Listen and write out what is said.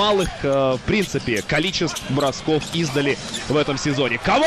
малых, э, в принципе, количеств бросков издали в этом сезоне. Кого?